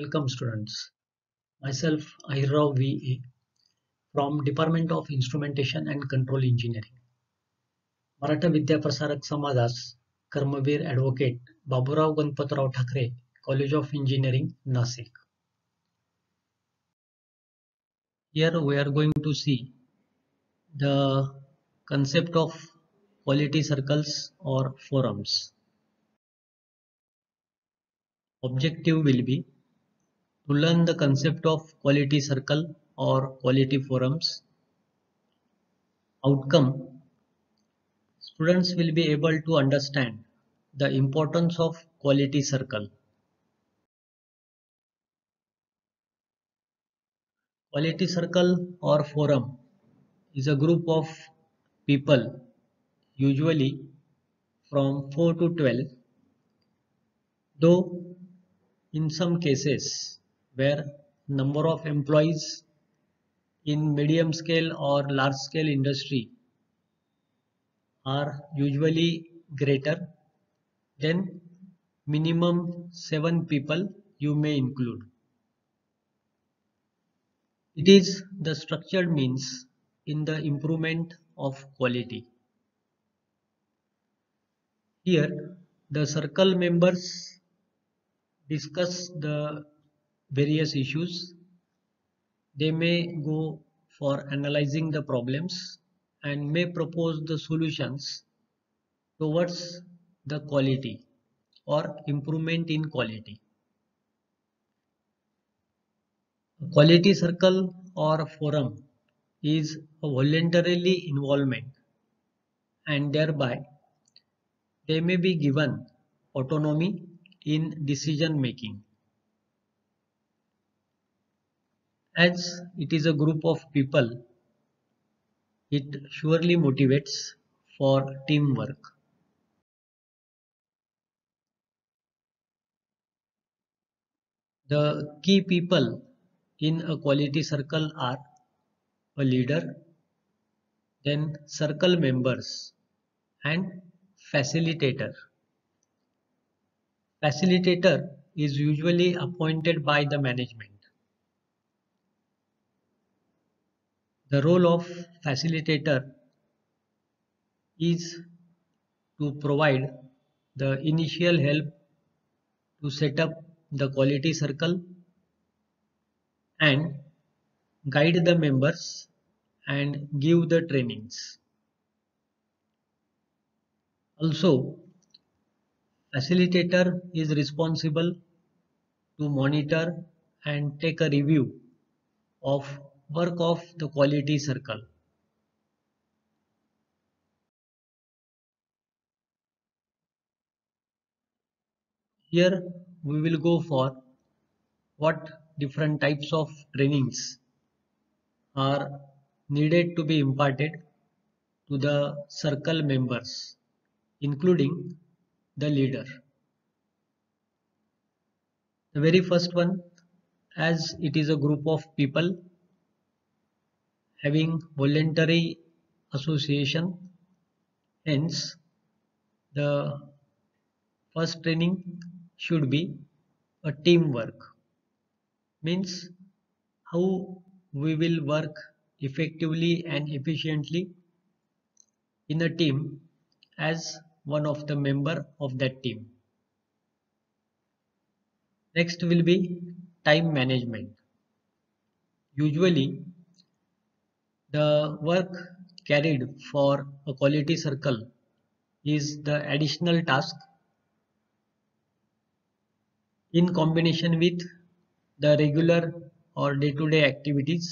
Welcome students. Myself Ahirrao VA from Department of Instrumentation and Control Engineering. Maratha Vidyaprasarak समाजास Karmveer advocate Baburao Ganpatrao Thackeray college of Engineering Nasik. Here we are going to see the concept of quality circles or forums. Objective will be to learn the concept of quality circle or quality forums. Outcome Students will be able to understand the importance of quality circle. Quality circle or forum is a group of people usually from 4 to 12 though in some cases where number of employees in medium scale or large scale industry are usually greater then minimum 7 people you may include. It is the structured means in the improvement of quality. Here the circle members discuss the various issues. They may go for analyzing the problems and may propose the solutions towards the quality or improvement in quality. Quality circle or forum is a voluntarily involvement and thereby they may be given autonomy in decision making. As it is a group of people it surely motivates for teamwork. The key people in a quality circle are a leader, then circle members and facilitator. Facilitator is usually appointed by the management. The role of facilitator is to provide the initial help to set up the quality circle and guide the members and give the trainings. Also, facilitator is responsible to monitor and take a review of work of the quality circle. Here we will go for what different types of trainings are needed to be imparted to the circle members including the leader. The very first one as it is a group of people having voluntary association hence the first training should be a teamwork means how we will work effectively and efficiently in a team as one of the member of that team. Next will be time management. Usually the work carried for a quality circle is the additional task in combination with the regular or day-to-day -day activities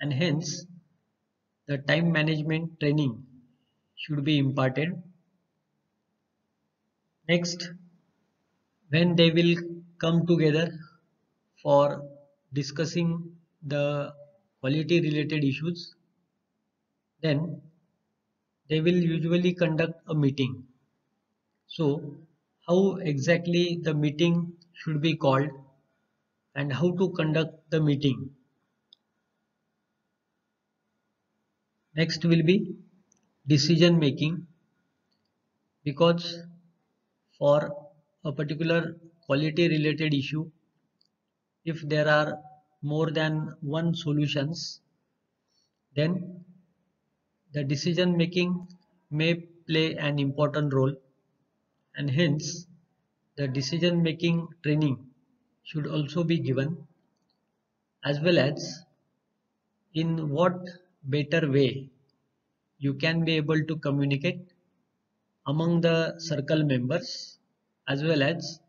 and hence the time management training should be imparted. Next, when they will come together for discussing the quality related issues, then they will usually conduct a meeting. So, how exactly the meeting should be called and how to conduct the meeting. Next will be decision making because for a particular quality related issue if there are more than one solutions then the decision making may play an important role and hence the decision making training should also be given as well as in what better way you can be able to communicate among the circle members as well as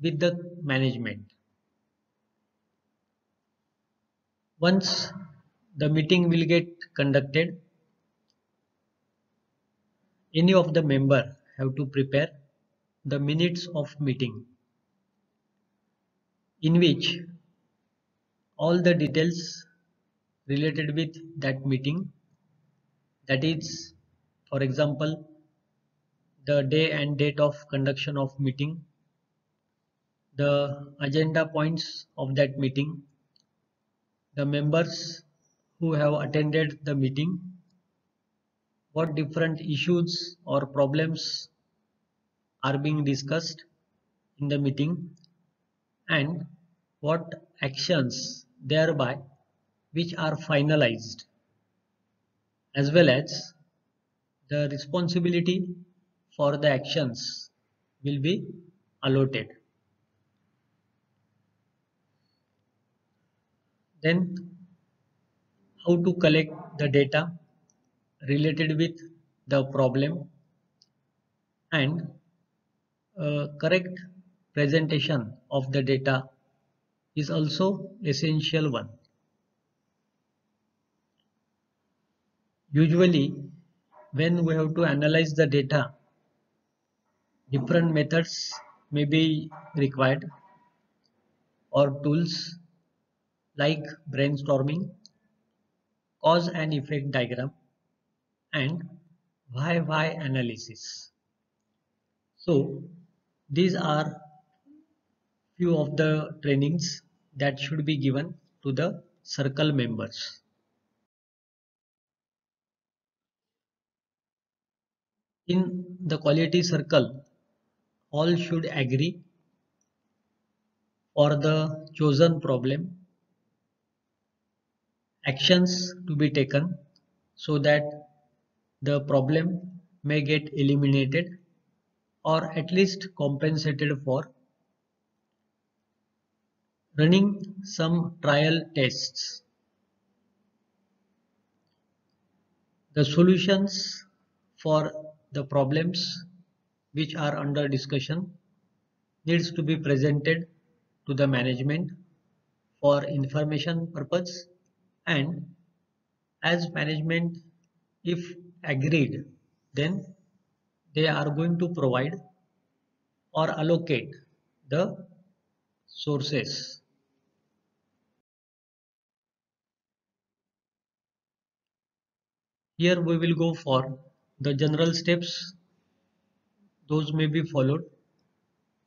with the management. Once the meeting will get conducted, any of the member have to prepare the minutes of meeting in which all the details related with that meeting that is for example the day and date of conduction of meeting the agenda points of that meeting the members who have attended the meeting what different issues or problems are being discussed in the meeting and what actions thereby which are finalized as well as the responsibility for the actions will be allotted. Then how to collect the data related with the problem and uh, correct presentation of the data is also essential one. Usually when we have to analyze the data different methods may be required or tools like brainstorming, cause and effect diagram and why-why analysis. So these are few of the trainings that should be given to the circle members. In the quality circle, all should agree for the chosen problem actions to be taken so that the problem may get eliminated or at least compensated for running some trial tests. The solutions for the problems which are under discussion needs to be presented to the management for information purpose and as management if agreed then they are going to provide or allocate the sources. Here we will go for the general steps those may be followed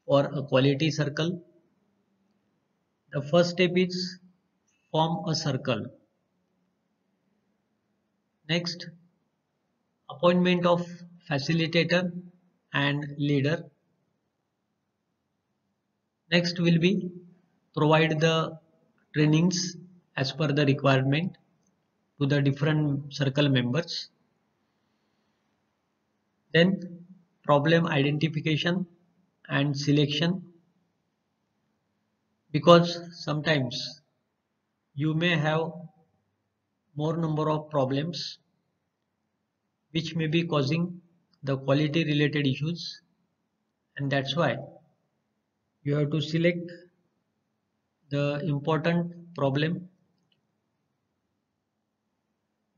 for a quality circle. The first step is form a circle. Next appointment of facilitator and leader. Next will be provide the trainings as per the requirement to the different circle members. Then problem identification and selection. Because sometimes you may have more number of problems which may be causing the quality related issues. And that's why you have to select the important problem.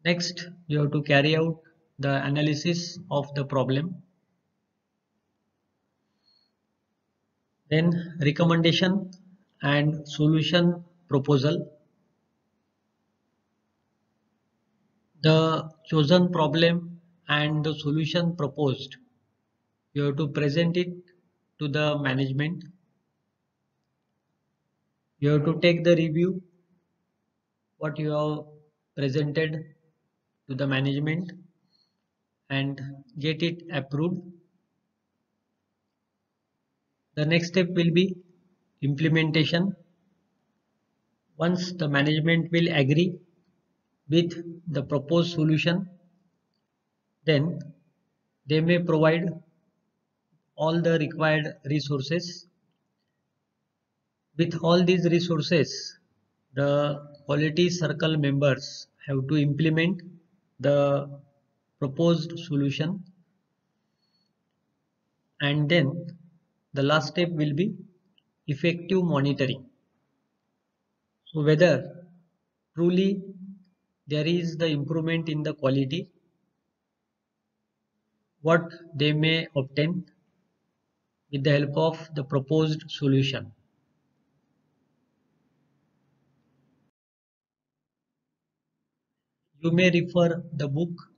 Next you have to carry out the analysis of the problem. Then recommendation and solution proposal the chosen problem and the solution proposed. You have to present it to the management. You have to take the review what you have presented to the management and get it approved. The next step will be implementation. Once the management will agree with the proposed solution then they may provide all the required resources. With all these resources the quality circle members have to implement the proposed solution. And then the last step will be effective monitoring. So whether truly there is the improvement in the quality what they may obtain with the help of the proposed solution you may refer the book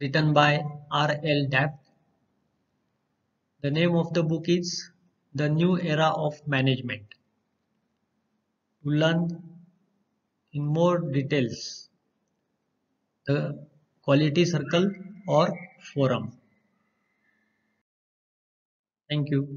written by R.L. Daft. The name of the book is The New Era of Management. To learn in more details the quality circle or forum. Thank you.